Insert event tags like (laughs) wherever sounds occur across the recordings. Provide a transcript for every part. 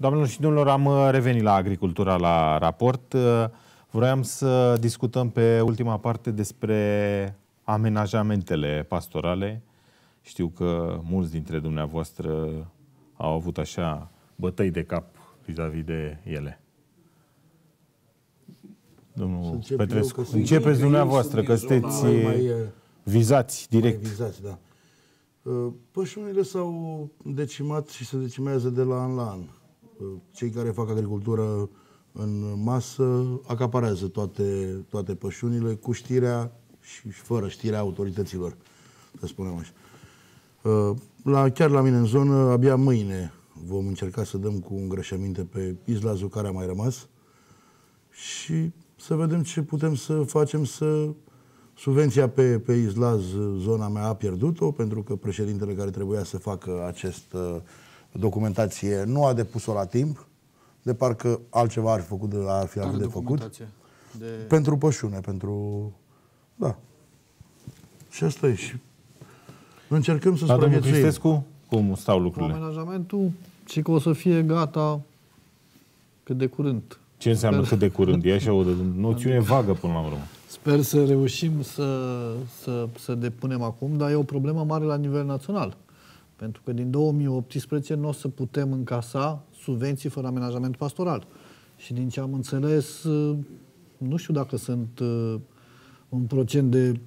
Doamnelor și domnilor, am uh, revenit la agricultura la raport. Uh, vroiam să discutăm pe ultima parte despre amenajamentele pastorale. Știu că mulți dintre dumneavoastră au avut așa bătăi de cap vis-a-vis de ele. Domnul încep Petrescu, eu, începeți dumneavoastră, că sunteți mai, mai, uh, vizați direct. Mai vizați, da. Pășunile s-au decimat și se decimează de la an la an cei care fac agricultură în masă acaparează toate, toate pășunile cu știrea și fără știrea autorităților, să spunem așa. Uh, la, chiar la mine în zonă, abia mâine vom încerca să dăm cu îngrășăminte pe izlazul care a mai rămas și să vedem ce putem să facem să subvenția pe, pe izlaz, zona mea a pierdut-o, pentru că președintele care trebuia să facă acest uh, documentație nu a depus-o la timp, de parcă altceva ar fi, făcut, ar fi avut de făcut. De... Pentru pășune, pentru... Da. Și asta e. Și încercăm să supraviețuim. Cristescu, cum stau lucrurile? Amenajamentul și că o să fie gata cât de curând. Ce înseamnă Sper... cât de curând? E așa o noțiune vagă până la urmă. Sper să reușim să, să, să depunem acum, dar e o problemă mare la nivel național. Pentru că din 2018 nu o să putem încasa subvenții fără amenajament pastoral. Și din ce am înțeles, uh, nu știu dacă sunt uh, un procent de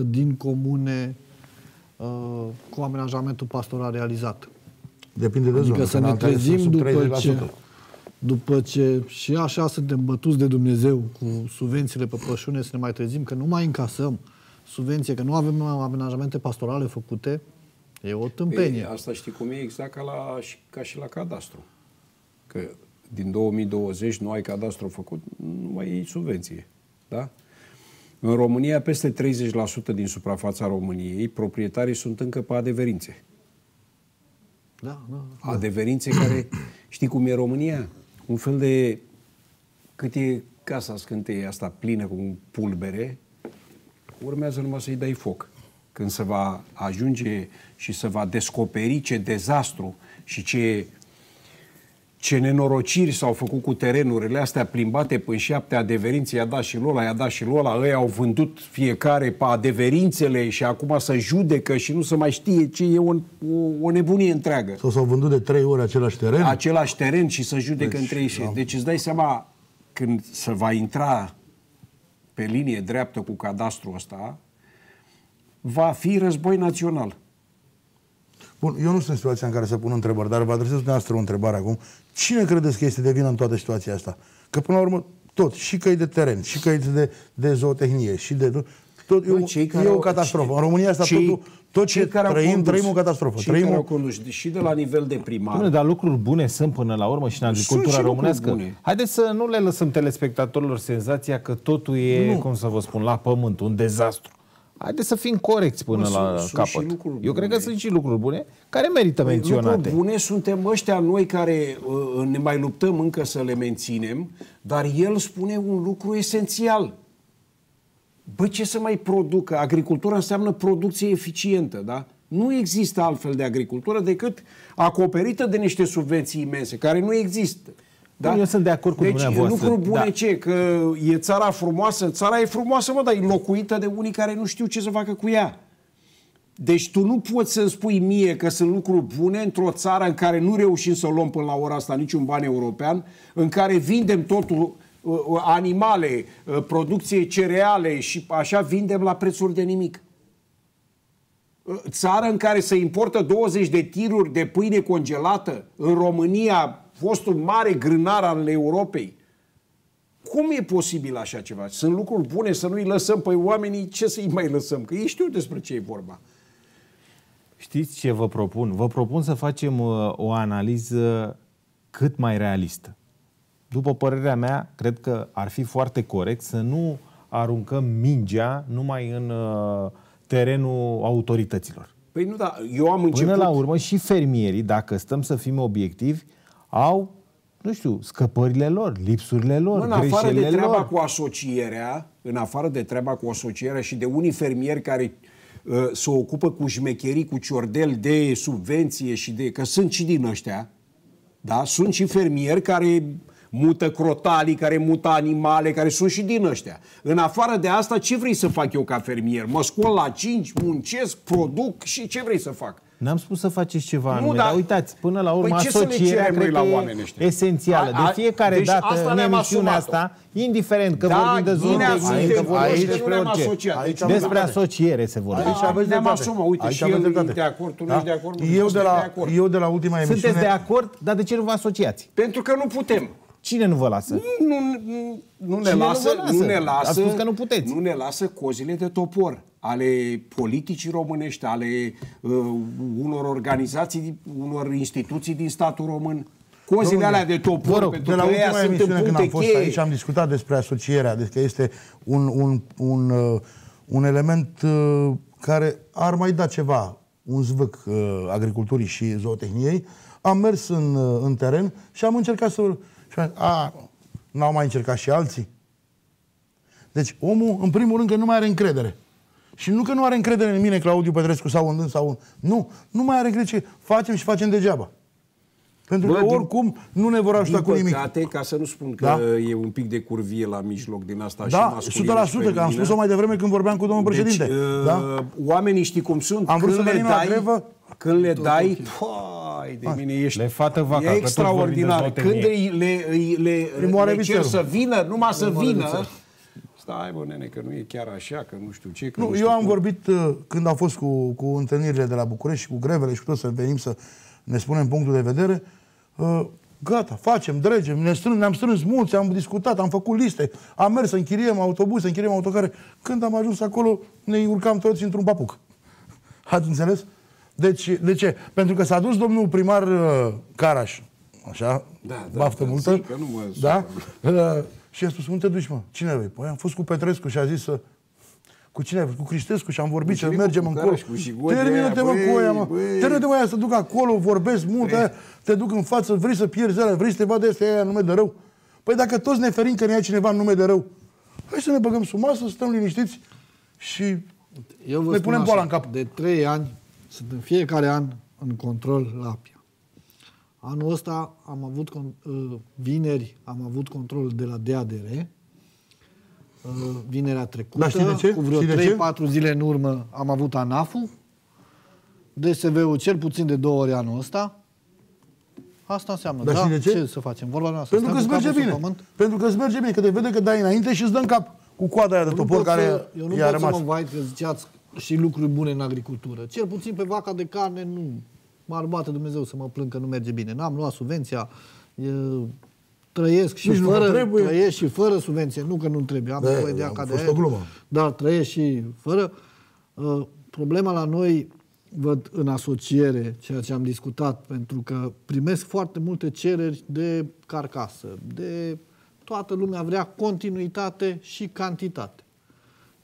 60-70% din comune uh, cu amenajamentul pastoral realizat. Depinde de adică zonă. să ne trezim după ce, după ce și așa suntem bătuți de Dumnezeu cu subvențiile pe pășune, să ne mai trezim că nu mai încasăm uh, subvenție, că nu avem amenajamente pastorale făcute, e o tâmpenie. Ei, asta știi cum e exact ca, la, ca și la cadastru. Că din 2020 nu ai cadastru făcut, nu mai ai subvenție. Da? În România, peste 30% din suprafața României, proprietarii sunt încă pe adeverințe. Da, da, da. Adeverințe care, (coughs) știi cum e România? Un fel de, cât e casa scânteie asta plină cu pulbere, urmează numai să-i dai foc. Când se va ajunge și se va descoperi ce dezastru și ce, ce nenorociri s-au făcut cu terenurile astea plimbate până șapte adeverințe, i-a dat și Lola, i-a dat și Lola, ei au vândut fiecare pe adeverințele și acum să judecă și nu se mai știe ce e o, o, o nebunie întreagă. Sau s-au vândut de trei ori același teren? Același teren și să judecă deci, între ei. Da. Deci îți dai seama, când se va intra pe linie dreaptă cu cadastrul ăsta, va fi război național. Bun, eu nu sunt în situația în care să pun întrebări, dar vă adresez dumneavoastră o întrebare acum. Cine credeți că este de vină în toată situația asta? Că până la urmă, tot, și căi de teren, și căi de, de zootehnie, și de... Tot, Băi, cei care e o catastrofă. În România asta cei, totul, tot ce care trăim, condus, trăim o catastrofă. Cei trăim care o... au condus, și de la nivel de primar. Dumne, dar lucruri bune sunt până la urmă și în agricultura românească. Bune. Haideți să nu le lăsăm telespectatorilor senzația că totul e, nu. cum să vă spun, la pământ, un dezastru. Haideți să fim corecți până Bă, la sunt, capăt. Sunt Eu bune. cred că sunt și lucruri bune care merită păi, menționate. Lucruri bune suntem ăștia noi care uh, ne mai luptăm încă să le menținem, dar el spune un lucru esențial. Bă, ce să mai producă? Agricultura înseamnă producție eficientă, da? Nu există altfel de agricultură decât acoperită de niște subvenții imense, care nu există. Da? Eu sunt de acord cu deci, dumneavoastră. lucruri bune da. ce? Că e țara frumoasă? Țara e frumoasă, mă, dar e locuită de unii care nu știu ce să facă cu ea. Deci tu nu poți să-mi spui mie că sunt lucruri bune într-o țară în care nu reușim să luăm până la ora asta niciun bani european, în care vindem totul Uh, uh, animale, uh, producție cereale și așa vindem la prețuri de nimic. Țară în care se importă 20 de tiruri de pâine congelată, în România, fostul mare grânar al Europei. Cum e posibil așa ceva? Sunt lucruri bune să nu-i lăsăm pe oamenii, ce să-i mai lăsăm? Că ei știu despre ce e vorba. Știți ce vă propun? Vă propun să facem o analiză cât mai realistă după părerea mea, cred că ar fi foarte corect să nu aruncăm mingea numai în uh, terenul autorităților. Păi nu, da, eu am început... Până la urmă și fermierii, dacă stăm să fim obiectivi, au, nu știu, scăpările lor, lipsurile lor, În afară de treaba lor. cu asocierea, în afară de treaba cu asocierea și de unii fermieri care uh, se ocupă cu șmecherii, cu ciordel de subvenție și de... că sunt și din ăștia, Da? Sunt și fermieri care mută crotalii, care mută animale, care sunt și din ăștia. În afară de asta, ce vrei să fac eu ca fermier? Mă scol la 5, muncesc, produc și ce vrei să fac? N-am spus să faceți ceva Nu, anume, dar- dar uitați, până la urmă Păi ce să le asocierea cerem noi cred la că e oamenii ăștia? esențială. A- a- De fiecare deci dată asta în ne-am emisiunea asumat-o. asta, indiferent că Da, vorbim de zone bine, tehnice, suntem, că vorbim aici despre nu ne-am orice. asociat. Aici Deci, Despre Da. asociere se vorbește. Aici aveți ne-am dreptate. asumat. Uite, Aici și aveți el e dreptate. de acord, tu nu Da? ești de acord, nu Eu poți de, să fii la, de acord. eu de la ultima emisiune... Sunteți de acord, dar de ce nu vă asociați? Pentru că nu putem. Cine nu vă lasă? Nu, nu, nu ne Cine nu lasă, vă lasă? nu ne lasă, Ați spus că nu puteți. Nu ne lasă cozile de topor ale politicii românești, ale uh, unor organizații, unor instituții din statul român. Cozile Domnule, alea de topor, vă rog, pentru De la că ăia ultima sunt în emisiune când am puncte fost cheie. aici am discutat despre asocierea, deci că este un, un, un, uh, un element uh, care ar mai da ceva, un zvâc uh, agriculturii și zootehniei. Am mers în, uh, în teren și am încercat să... Și am, a, n-au mai încercat și alții? Deci omul, în primul rând, că nu mai are încredere. Și nu că nu are încredere în mine, Claudiu Petrescu, sau în dâns, sau în... Nu, nu mai are încredere ce facem și facem degeaba. Pentru Bă, că din- oricum nu ne vor ajuta Din cu nimic. păcate, ca să nu spun că Da? e un pic de curvie la mijloc din asta și Da, masculină 100%, și că am feminină. spus-o mai devreme când vorbeam cu domnul președinte. Deci, uh, da? oamenii știi cum sunt. Am vrut când să le venim la dai, grevă. Când le dai, păi, de mine ești Le fată vaca, că e tot extraordinar. vorbim de Când zootehnie. îi, le, îi, le, Îi moare le cer vițelul. să vină, numai să vină, stai bă nene, că nu e chiar așa, că nu știu ce, că nu, Nu, știu eu am cum. vorbit uh, când am fost cu, cu întâlnirile de la București și cu grevele și cu tot să venim să ne spunem punctul de vedere. Uh, gata, facem, dregem, ne strâng, ne-am strâns mulți, am discutat, am făcut liste, am mers să închiriem autobuz, să închiriem autocare. Când am ajuns acolo, ne urcam toți într-un papuc. (laughs) Ați înțeles? Deci, de ce? Pentru că s-a dus domnul primar uh, Caraș, așa, Da, da, baftă da, multă, zic că nu mă da? Uh, și a spus, unde te duci, mă? Cine vrei? Păi am fost cu Petrescu și a zis să... Cu cine ai fost? Cu Cristescu și am vorbit Cu și cine, mergem cu încolo. Caraș, cu Jigoi de Termină-te, mă, aia, cu băi, oia, mă. băi. Termină-te, mă, aia, să duc acolo, vorbesc mult, aia, te duc în față, vrei să pierzi alea, vrei să te vadă astea aia în nume de rău. Păi dacă toți ne ferim că ne ia cineva în nume de rău, hai să ne băgăm sub masă, să stăm liniștiți și Eu vă ne spun punem așa, boala în cap. De trei ani sunt în fiecare an în control la APIA. Anul ăsta am avut, con- uh, vineri am avut control de la DADR, uh, vinerea trecută, Da, știi de ce? cu vreo Știi de ce? 3-4 zile în urmă am avut ANAF-ul, DSV-ul cel puțin de două ori anul ăsta. Asta înseamnă, Dar da? știi de ce? ce să facem? Vorba noastră. Pentru că Stăm îți cu merge capul sub bine. pământ? Pentru că îți merge bine, că te vede că dai înainte și îți dă în cap cu coada aia de Eu nu topor pot care să, eu nu i-a pot rămas. să mă vai că ziceați și lucruri bune în agricultură. Cel puțin pe vaca de carne nu m-ar bate Dumnezeu să mă plâng că nu merge bine. N-am luat subvenția, e, trăiesc și Nici nu fără, vă trebuie. trăiesc și fără subvenție. Nu că nu trebuie, am Da, nevoie de a ea ca de fost aia. o glumă. Da, trăiesc și fără. Uh, problema la noi, văd în asociere, ceea ce am discutat, pentru că primesc foarte multe cereri de carcasă, de toată lumea vrea continuitate și cantitate.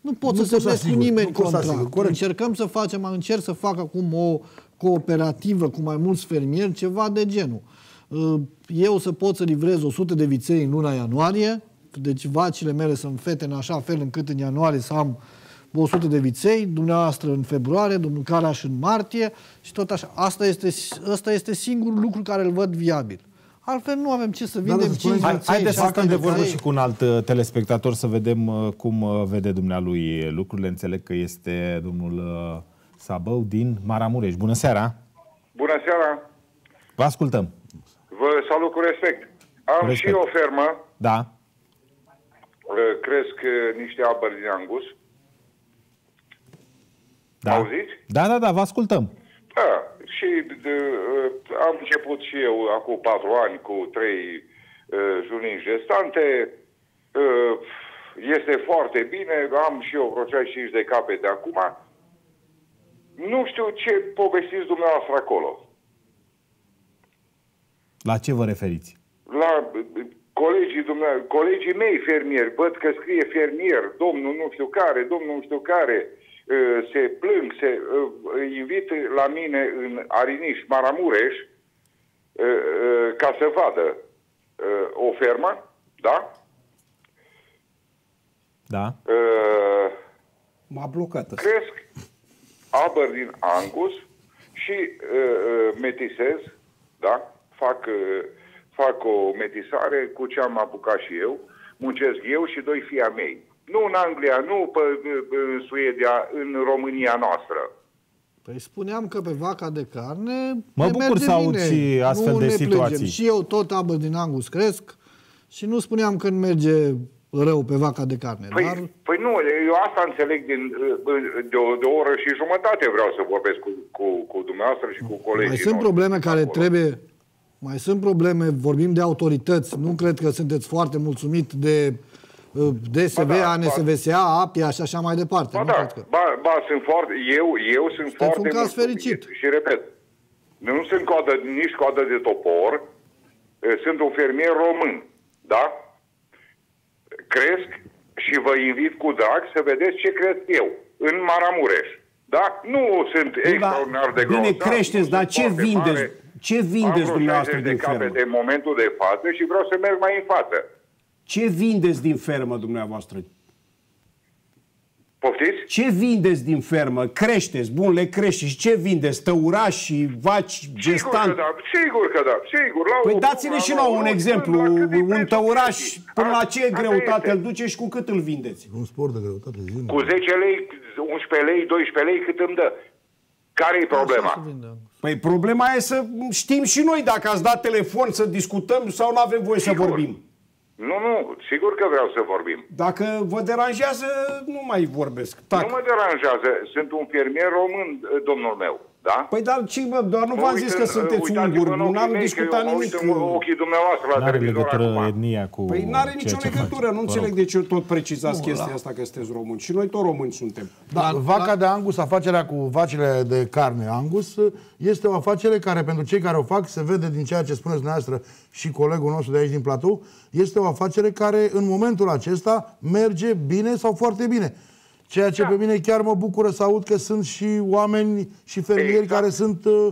Nu pot Nu să pot să semnez cu asigur, nimeni nu pot să contract. asigur, corect. Încercăm să facem, încerc să fac acum o cooperativă cu mai mulți fermieri, ceva de genul. Uh, Eu să pot să livrez 100 de viței în luna ianuarie, deci vacile mele să fete în așa fel încât în ianuarie să am 100 de viței, dumneavoastră în februarie, domnul Caraș în martie și tot așa. Asta este, asta este singurul lucru care îl văd viabil. Altfel nu avem ce să Dar vindem să 5 spuneți- Hai, viței, haideți să șapte stăm de vorbă viței. și cu un alt uh, telespectator să vedem uh, cum uh, vede dumnealui lucrurile. Înțeleg că este domnul uh, Sabău din Maramureș. Bună seara! Bună seara! Vă ascultăm. Vă salut cu respect. Am Cu respect. și o fermă, Da? uh, cresc uh, niște abări din Angus. Da. Auziți? Da, da, da, vă ascultăm. Da, și de, uh, am început și eu acum patru ani cu trei uh, junii gestante. Uh, este foarte bine, am și eu vreo 65 de cape de acum. Nu știu ce povestiți dumneavoastră acolo. La ce vă referiți? la uh, colegii, dumne, colegii mei fermieri, văd că scrie fermier, domnul nu știu care, domnul nu știu care, uh, se plâng, se uh, îi invit la mine în Ariniș, Maramureș, uh, uh, ca să vadă uh, o fermă, da? Da? Uh, M-a blocat ăsta. cresc abăr din Angus și uh, uh, metisez, da? Fac, uh, fac o metisare cu ce am apucat și eu, muncesc eu și doi fii a mei. Nu în Anglia, nu pe, pe, în Suedia, în România noastră. Păi spuneam că pe vaca de carne Mă ne bucur merge să aud bine. și astfel nu de ne situații. Plângem. Și eu tot abă din Angus cresc și nu spuneam că merge rău pe vaca de carne. Păi, dar păi nu, eu asta înțeleg din, de, o, de o oră și jumătate vreau să vorbesc cu, cu, cu dumneavoastră și cu colegii mai sunt noștri probleme care acolo. trebuie... Mai sunt probleme, vorbim de autorități. Nu cred că sunteți foarte mulțumit de uh, DSV, Ba da, ANSVSA, APIA și așa mai departe. Ba nu da, cred că... ba, ba, sunt foarte, eu, eu sunt Sunteți foarte un caz mulțumit. fericit. Și repet, nu sunt coadă, nici coadă de topor, eh, sunt un fermier român, da? Cresc și vă invit cu drag să vedeți ce cresc eu în Maramureș. Da? Nu sunt extraordinar de Bine, grozav, creșteți, nu dar sunt ce foarte vindeți? mare. Ce vindeți Am vreo dumneavoastră 60 de din fermă? capete în momentul de față și vreau să merg mai în față. Ce vindeți din fermă dumneavoastră? Poftiți? Ce vindeți din fermă? Creșteți, bun, le creșteți. Și ce vindeți? Tăurași și vaci Sigur că gestant? da, sigur că da, sigur. La Păi o- dați-ne și la la o- un la exemplu. la cât e Un prețul tăuraș, chestii. până la A- ce asta greutate este. îl duce și cu cât îl vindeți? Un spor de greutate zilnic. Cu 10 lei, 11 lei, 12 lei cât îmi dă. Care e problema? Așa se vinde. Păi problema e să știm și noi dacă ați dat telefon să discutăm sau nu avem voie să Sigur. vorbim. Nu, nu, sigur că vreau să vorbim. Dacă vă deranjează, nu mai vorbesc. Tac. Nu mă deranjează, sunt un fermier român, domnul meu, da? Păi dar ce, mă, doar nu Mă v-am uit zis în- că sunteți uitați-vă unguri, în nu ochii am mei, că discutat eu mă nimic. uit în ochii dumneavoastră la Nu are televizor legătură acum. etnia cu Păi n-are ceea nicio ce legătură, faci. nu Vă înțeleg rog. de ce tot precizați chestia asta că sunteți români. Și noi tot români suntem. Da, vaca de Angus, afacerea cu vacile de carne Angus, este o afacere care pentru cei care o fac, se vede din ceea ce spuneți dumneavoastră și colegul nostru de aici din platou, este o afacere care în momentul acesta merge bine sau foarte bine. Ceea ce Da. pe mine chiar mă bucură să aud că sunt și oameni și fermieri Exact. care sunt uh,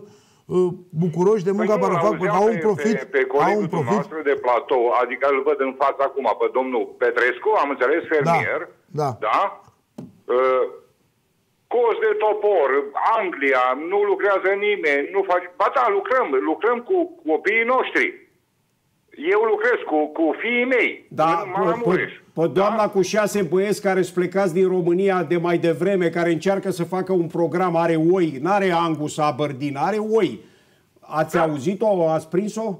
uh, bucuroși de munca Păi pe care o fac, l-auzeam au un pe- profit, Pe, pe au colegul un profit. dumneavoastră de platou, adică îl văd în față acum pe domnul Petrescu, am înțeles, fermier. da. Da? Uh, cost de topor, Anglia, nu lucrează nimeni, nu faci... Ba da, lucrăm, lucrăm cu copiii noștri. Eu lucrez cu, cu fiii mei Da, în Maramureș. pe, pe doamna cu șase băieți care sunt plecați din România de mai devreme, care încearcă să facă un program, are oi, n-are Angus Aberdeen, are oi. Ați Da. auzit-o? Ați prins-o?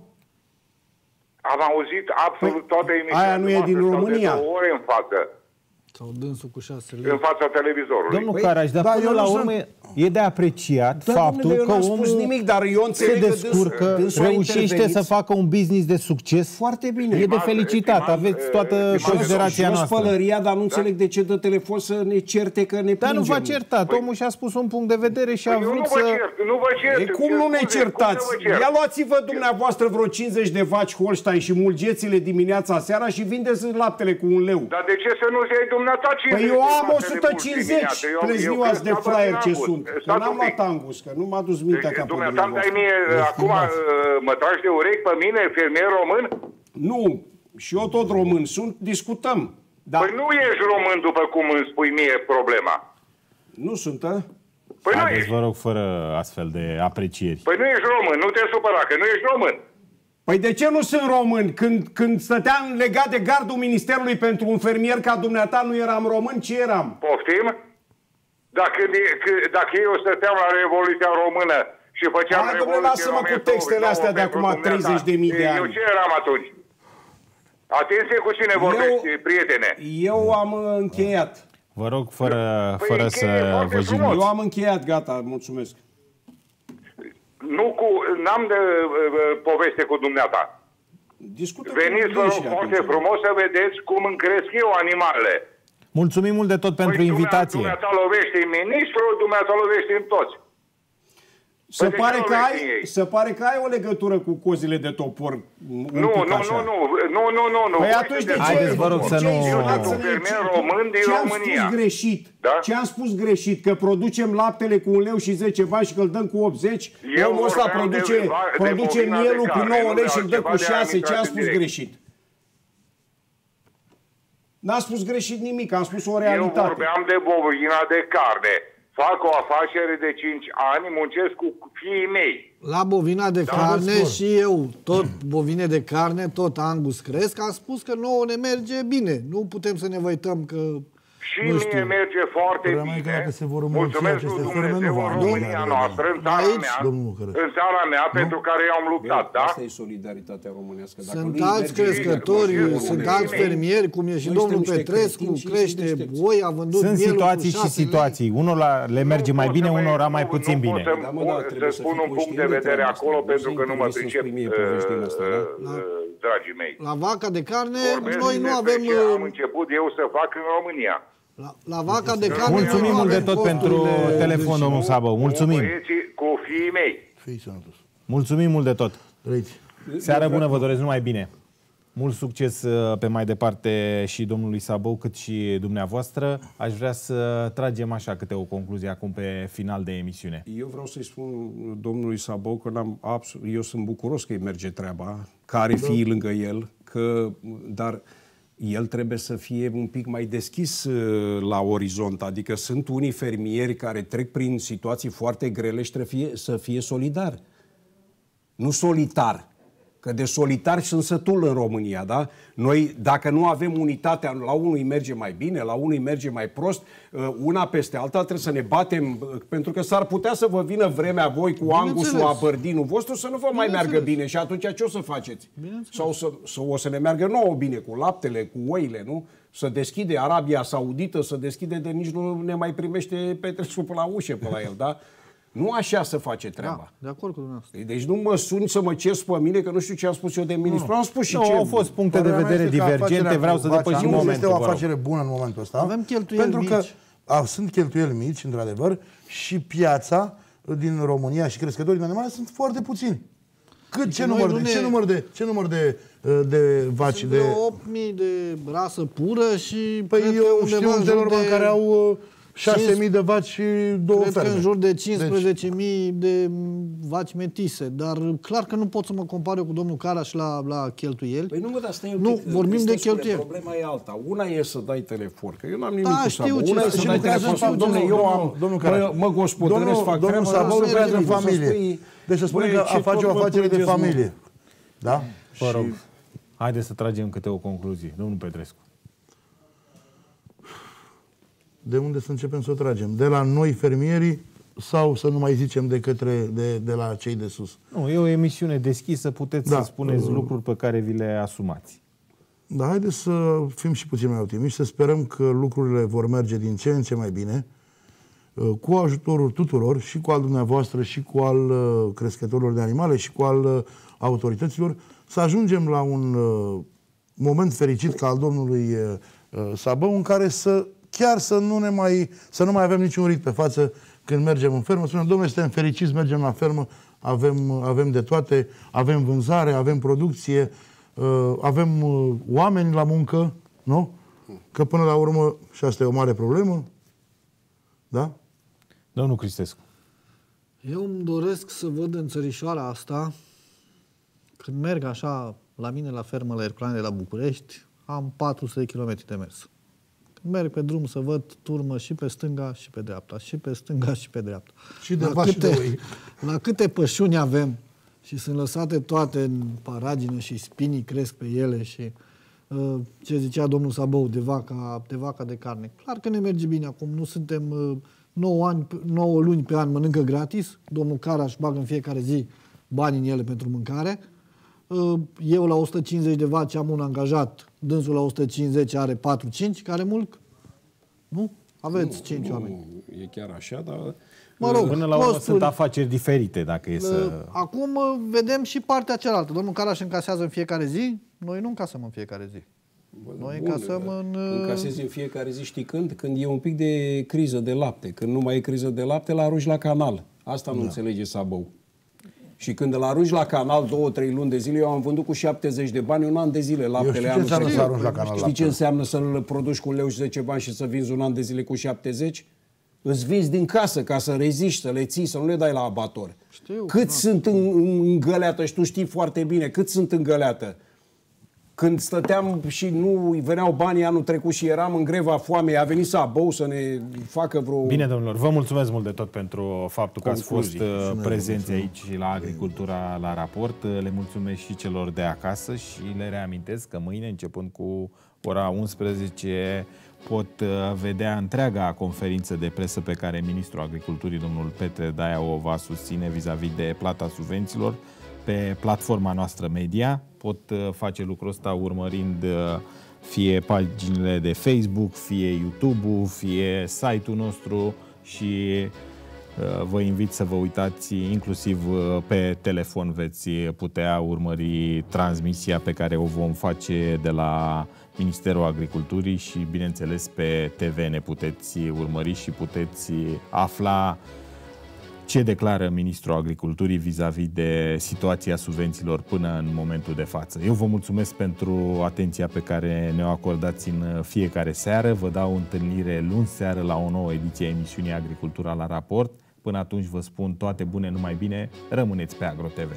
Am auzit absolut Păi, toate emisiunile aia nu e din noastre, stau România. De două ore în față, Sau dânsul cu șase în lei. fața televizorului. Domnul Păi, Caraș, dar da, până eu la nu urmă e de apreciat Da, faptul domnule, eu că n-am omul spus nimic, dar eu se înțeleg că descurcă, dânsul- dânsul a reușește intervenit. să facă un business de succes. Foarte bine. E de Stimate- felicitat, stimate, aveți eh, toată stimate considerația Jos noastră. pălăria, dar nu înțeleg de ce dă telefon să ne certe că ne Dar nu plângem. v-a certat, omul și-a spus un punct de vedere și a Păi eu vrut nu vă să... cert, nu vă cert. E cum nu ne Scuze, certați? cum să vă cert? Ia luați-vă dumneavoastră vreo 50 de vaci Holstein și mulgeți-le dimineața seara și vindeți laptele cu un leu. Dar de ce să nu-ți iei dumneata 50 Păi eu de am fapte de 150 dimineață? Eu- eu plezniuați cred de că fraier am ce avut. sunt. Că Stați n-am un pic. luat angus, că nu m-a dus mintea ca pe Dumneata îmi dai dumneavoastră. mie, acum uh, mă tragi de urechi pe mine, fermier român? Nu, și eu tot român sunt, discutăm. Dar Păi nu ești român după cum îmi spui mie problema. nu sunt, a? Păi nu Haideți, ești. vă rog, fără astfel de aprecieri. Păi nu ești român, nu te supăra, că nu ești român. Păi de ce nu sunt român? Când, când stăteam legat de gardul Ministerului pentru un fermier ca dumneata, nu eram român, ce eram? Poftim? Dacă, de- că- dacă eu stăteam la Revoluția Română și făceam Hai, domnule, Revoluție lasă-mă cu 1989 textele astea de pentru acum dumneata, 30.000 de Eu ani. ce eram atunci? Atenție cu cine vorbești, prietene. eu am uh, încheiat. Vă rog, fără, Păi fără încheie să foarte vă frumos. jigniți. Eu am încheiat, gata, mulțumesc. Nu cu, n-am de uh, poveste cu dumneata. Discută Veniți, vă rog, foarte frumos să vedeți cum îmi cresc eu animalele. Mulțumim mult de tot pentru Păi, invitație. Dumneata lovește în ministru, dumneata lovește în toți. Se Păi de pare, ce că nu ai, vezi ei? se pare că ai o legătură cu cozile de topor. un Nu, pic nu, așa. nu, nu, nu, nu, nu, nu. Păi Voi atunci de sunteți- ce? Haideți, vă rog, de să ce nu- ai Eu sunat sunt să un ne- fermier ce- român din ce am România. spus greșit? Da? Ce am spus greșit? Că producem laptele cu un leu și 10 bani și că îl dăm cu 80? Eu Omul ăsta vorbeam de- produce, de produce bovina de mielul cu carne, 9 nu lei de și îl dă altceva, cu de 6. Ce am administrație spus direct. greșit? N-am spus greșit nimic, am spus o Eu realitate. vorbeam de bovina de carne. Fac o afacere de 5 ani, muncesc cu fiii mei. La bovina de Da, carne vă spun. și eu, tot bovine de carne, tot angus cresc, am spus că nouă ne merge bine. Nu putem să ne văităm că... Și nu mie știu. merge foarte Problema e că bine. dacă se vor înmulți Mulțumesc aceste lui ferme, nu Dumnezeu va în avea România mare noastră, în țara Aici, mea, domnul Bucără. în țara mea, pentru care eu am luptat, da? Asta e solidaritatea românească. Dacă Sunt nu-i alți merge crescători, bine, sunt bine. alți fermieri, cum e și Noi domnul suntem niște Petrescu, cretini și crește niște deștepți. oi, a vândut Sunt mielul cu situații și șase lei. situații. Unora le merge Nu mai pot bine, să mai- unora mai nu- puțin nu pot bine. să, Da, mă, da, să trebuie să spun fii un punct de conștient de vedere treaba asta. acolo, Nu pentru se că nu mă interesează pricep, pe mie uh, povestea asta, da? uh, dragii mei. La vaca de carne, Vorbesc noi nu despre avem... ce am uh, început eu să fac în România. La, la vaca de carne Mulțumim noi nu mult de avem tot pentru costurile telefon, de- domnul Sabău. Mulțumim. Cu băieții, cu fiii mei. Fii sănătos. Mulțumim mult de tot. Trăiți. Seară bună, vă doresc numai bine. Mult succes uh, pe mai departe și domnului Sabou, cât și dumneavoastră. Aș vrea să tragem așa câte o concluzie acum pe final de emisiune. Eu vreau să-i spun domnului Sabou că n-am absolut, eu sunt bucuros că îi merge treaba, că are fiii lângă el, că, dar el trebuie să fie un pic mai deschis uh, la orizont. Adică sunt unii fermieri care trec prin situații foarte grele și trebuie fie, să fie solidar. Nu solitar. Că de solitar sunt sătul în România, da? Noi, dacă nu avem unitatea, la unul îi merge mai bine, la unul îi merge mai prost, uh, una peste alta trebuie să ne batem, uh, pentru că s-ar putea să vă vină vremea voi cu angusul, Bineînțeles. abărdinul vostru să nu vă mai meargă Bineînțeles. bine și atunci ce o să faceți? Bineînțeles. Sau să, să, o să ne meargă nouă bine cu laptele, cu oile, nu? Să deschide Arabia Saudită, să deschide de nici nu ne mai primește Petrescu pe la ușă pe la el, da? Nu așa să face treaba. Da, de acord cu dumneavoastră. Deci nu mă suni să mă cer pe mine, că nu știu ce am spus eu de ministru. Nu, am spus și Nu, ce... au fost puncte de Părerea mea vedere este că divergente, afacerea vreau cu să vacea depășim nu momentul. este o vă rog. afacere bună în momentul ăsta. Avem cheltuieli Pentru că mici. a, sunt cheltuieli mici, într-adevăr, și piața din România și crescătorii de animale sunt foarte puțini. Cât, ce, noi număr nu de, ne- ce număr de, ce număr de, de vaci, Sunt de... vreo 8.000 de rasă pură și Păi cred că eu undeva știu în un jur Telorman de- care au uh, 6.000 de vaci și două Cred că ferme. în jur de Deci, 15.000 de vaci metise, dar clar că nu pot să mă compar eu cu domnul Caraș la, la cheltuieli. Păi nu, mă, dar stai un Nu, pic, vorbim de Cristescule, cheltuieli. Problema e alta. Una e să dai telefon, că eu n-am nimic Da, cu știu Sabo. ce Una e să- să și dai lucrează telefon. în Domnule, familie, eu domnul- am, domnul mă, Caraș. mă gospodăresc, Domnul- fac domnul treaba, Sabău să lucrează în spui, familie. să spui, Deci să spune băi, că ce face tot o mă afacere de plângeți, mă? familie. Da? Vă rog, haideți să tragem câte o concluzie. Domnul Petrescu. De unde să începem să o tragem? De la noi fermierii sau să nu mai zicem de către de, de la cei de sus? Nu, e o emisiune deschisă, puteți Da. să spuneți lucruri pe care vi le asumați. Dar haideți să fim și puțin mai optimiști, să sperăm că lucrurile vor merge din ce în ce mai bine, uh, cu ajutorul tuturor, și cu al dumneavoastră, și cu al uh, crescătorilor de animale, și cu al uh, autorităților, să ajungem la un uh, moment fericit ca al domnului uh, uh, Sabău, în care să chiar să nu, ne mai, să nu mai avem niciun rit pe față când mergem în fermă. Spunem, domnule, suntem fericiți, mergem la fermă, avem, avem de toate, avem vânzare, avem producție, uh, avem uh, oameni la muncă, nu? Că până la urmă, și asta e o mare problemă, da? Domnul Cristescu. Eu îmi doresc să văd în țărișoara asta, când merg așa la mine la fermă la Erculane de la București, am 400 de km de mers. Când merg pe drum să văd turmă și pe stânga și pe dreapta, și pe stânga și pe dreapta. Și de la vaci și de oi. (laughs) la câte pășuni avem și sunt lăsate toate în paragină și spinii cresc pe ele și uh, ce zicea domnul Sabou de vaca, de vaca de carne. Clar că ne merge bine acum, nu suntem uh, 9, ani, 9 luni pe an mănâncă gratis, domnul Caraș bagă în fiecare zi bani în ele pentru mâncare. Uh, Eu la 150 de vaci am un angajat, dânsul la 150 are 4-5 care mulc. Nu? Aveți 5 oameni. Nu, e chiar așa, dar... Mă rog, Până la urmă costuri- sunt afaceri diferite, dacă e să... Uh, Acum uh, vedem și partea cealaltă. Domnul Caraș încasează în fiecare zi, noi nu încasăm în fiecare zi. Noi Bun, încasăm în... uh, Încasezi în fiecare zi, știi când? Când e un pic de criză de lapte. Când nu mai e criză de lapte, la arunci la canal. Asta nu înțelege Sabău. Și când îl arunci la canal două, trei luni de zile, eu am vândut cu 70 de bani un an de zile laptele. știu ce anul înseamnă să trecut. arunci la canal Știi laptele. ce înseamnă să-l produci cu un leu și 10 bani și să vinzi un an de zile cu 70? Îți vinzi din casă ca să reziști, să le ții, să nu le dai la abator. Știu, Cât da. sunt în, în găleată și tu știi foarte bine cât sunt în găleată. Când stăteam și nu veneau banii anul trecut și eram în greva foamei, a venit Sabou să ne facă vreo... Bine, domnilor, vă mulțumesc mult de tot pentru faptul că ați fost Concluzii. uh, prezenți aici la Agricultura la raport. Uh, Le mulțumesc și celor de acasă și le reamintesc că mâine, începând cu ora 11, pot uh, vedea întreaga conferință de presă pe care Ministrul Agriculturii, domnul Petre Daia, o va susține vis-a-vis de plata subvențiilor pe platforma noastră media. Pot uh, face lucrul ăsta urmărind uh, fie paginile de Facebook, fie YouTube-ul, fie site-ul nostru și uh, vă invit să vă uitați inclusiv uh, pe telefon veți putea urmări transmisia pe care o vom face de la Ministerul Agriculturii și bineînțeles pe TV ne puteți urmări și puteți afla ce declară Ministrul Agriculturii vis-a-vis de situația subvențiilor până în momentul de față. Eu vă mulțumesc pentru atenția pe care ne-o acordați în fiecare seară. Vă dau o întâlnire luni seară la o nouă ediție a emisiunii Agricultura la raport. Până atunci vă spun toate bune, numai bine, rămâneți pe AgroTV.